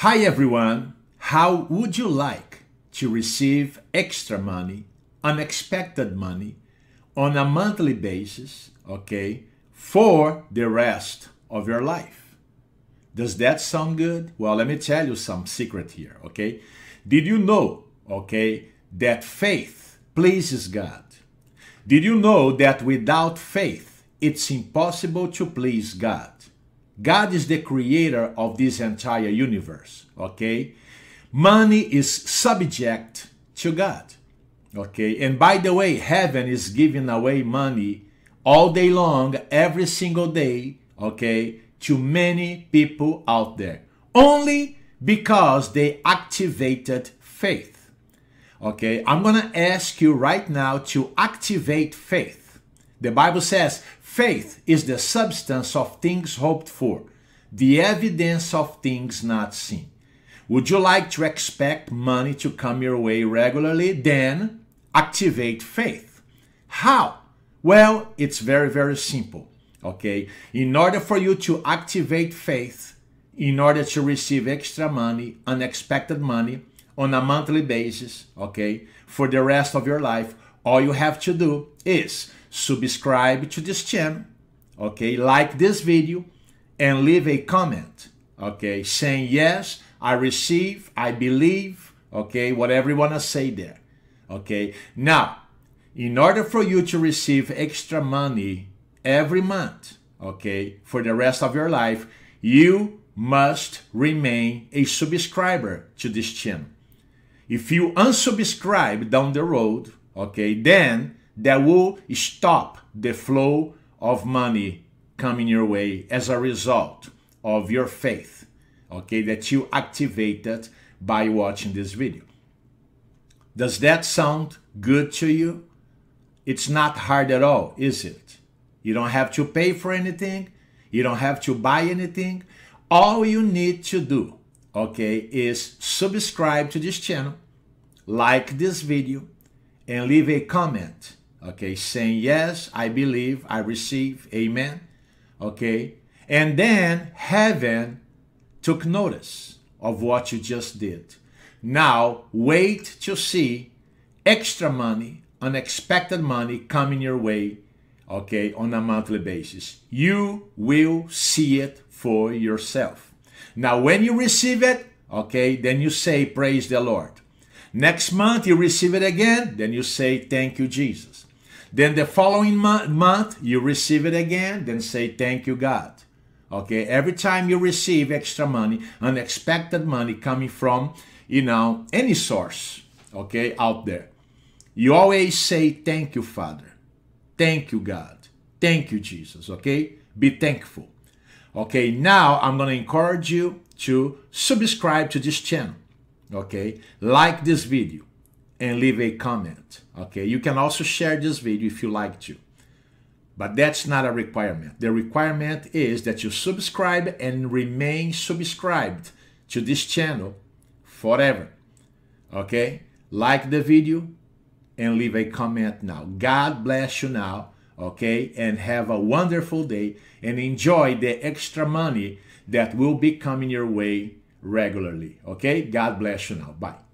Hi everyone, how would you like to receive extra money, unexpected money, on a monthly basis, okay, for the rest of your life? Does that sound good? Well, let me tell you some secret here, okay? Did you know, okay, that faith pleases God? Did you know that without faith, it's impossible to please God? God is the creator of this entire universe, okay? Money is subject to God, okay? And by the way, heaven is giving away money all day long, every single day, okay, to many people out there. Only because they activated faith. Okay, I'm gonna ask you right now to activate faith. The Bible says faith is the substance of things hoped for, the evidence of things not seen. Would you like to expect money to come your way regularly? Then activate faith. How? Well, it's very, very simple. Okay, in order for you to activate faith, in order to receive extra money, unexpected money on a monthly basis, okay, for the rest of your life, all you have to do is subscribe to this channel, okay, like this video, and leave a comment, okay, saying yes, I receive, I believe, okay, whatever you want to say there, okay. Now, in order for you to receive extra money every month, okay, for the rest of your life, you must remain a subscriber to this channel. If you unsubscribe down the road, okay, then that will stop the flow of money coming your way as a result of your faith, okay, that you activated by watching this video. Does that sound good to you? It's not hard at all, is it? You don't have to pay for anything. You don't have to buy anything. All you need to do, okay, is subscribe to this channel, like this video, and leave a comment, okay, saying, yes, I believe, I receive, amen, okay? And then heaven took notice of what you just did. Now, wait to see extra money, unexpected money coming your way okay, on a monthly basis. You will see it for yourself. Now, when you receive it, okay, then you say, Praise the Lord. Next month, you receive it again, then you say, Thank you, Jesus. Then the following mo- month, you receive it again, then say, Thank you, God. Okay, every time you receive extra money, unexpected money coming from, you know, any source, okay, out there, you always say, Thank you, Father. Thank you, God. Thank you, Jesus. Okay? Be thankful. Okay, now I'm going to encourage you to subscribe to this channel. Okay? Like this video and leave a comment. Okay? You can also share this video if you like to. But that's not a requirement. The requirement is that you subscribe and remain subscribed to this channel forever. Okay? Like the video, and leave a comment now. God bless you now, okay? And have a wonderful day and enjoy the extra money that will be coming your way regularly, okay? God bless you now. Bye.